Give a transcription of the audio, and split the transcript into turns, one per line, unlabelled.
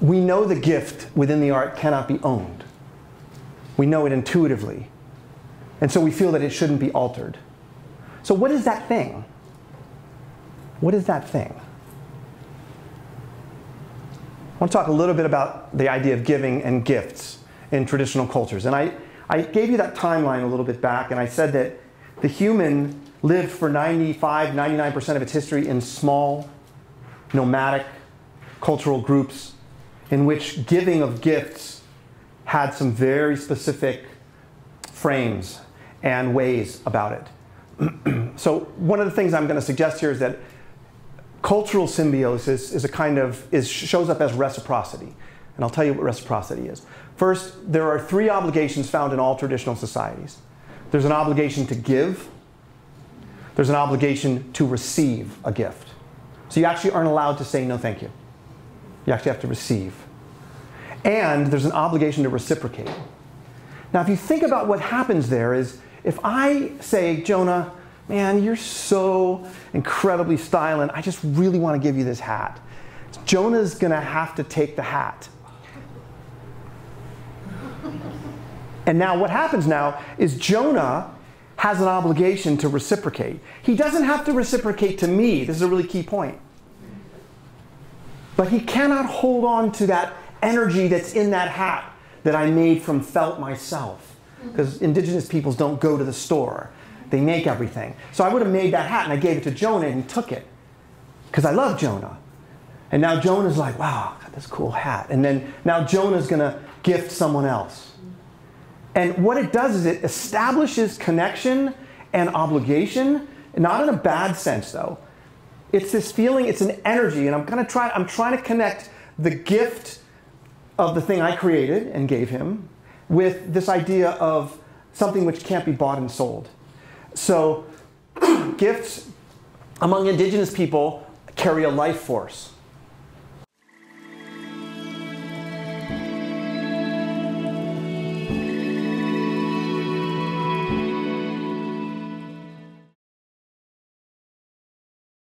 we know the gift within the art cannot be owned. We know it intuitively. And so we feel that it shouldn't be altered. So, what is that thing? What is that thing? I want to talk a little bit about the idea of giving and gifts in traditional cultures. And I, I gave you that timeline a little bit back, and I said that the human lived for 95, 99% of its history in small, nomadic cultural groups in which giving of gifts had some very specific frames and ways about it. so one of the things I'm going to suggest here is that cultural symbiosis is a kind of is shows up as reciprocity. And I'll tell you what reciprocity is. First, there are three obligations found in all traditional societies. There's an obligation to give. There's an obligation to receive a gift. So you actually aren't allowed to say no thank you. You actually have to receive. And there's an obligation to reciprocate. Now, if you think about what happens there is if I say, Jonah, man, you're so incredibly styling, I just really want to give you this hat. Jonah's going to have to take the hat. And now what happens now is Jonah has an obligation to reciprocate. He doesn't have to reciprocate to me. This is a really key point. But he cannot hold on to that energy that's in that hat that I made from felt myself. Because indigenous peoples don't go to the store, they make everything. So I would have made that hat and I gave it to Jonah and he took it. Because I love Jonah. And now Jonah's like, wow, I got this cool hat. And then now Jonah's going to gift someone else. And what it does is it establishes connection and obligation, not in a bad sense though. It's this feeling, it's an energy, and I'm gonna try, I'm trying to connect the gift of the thing I created and gave him with this idea of something which can't be bought and sold. So, gifts among indigenous people carry a life force.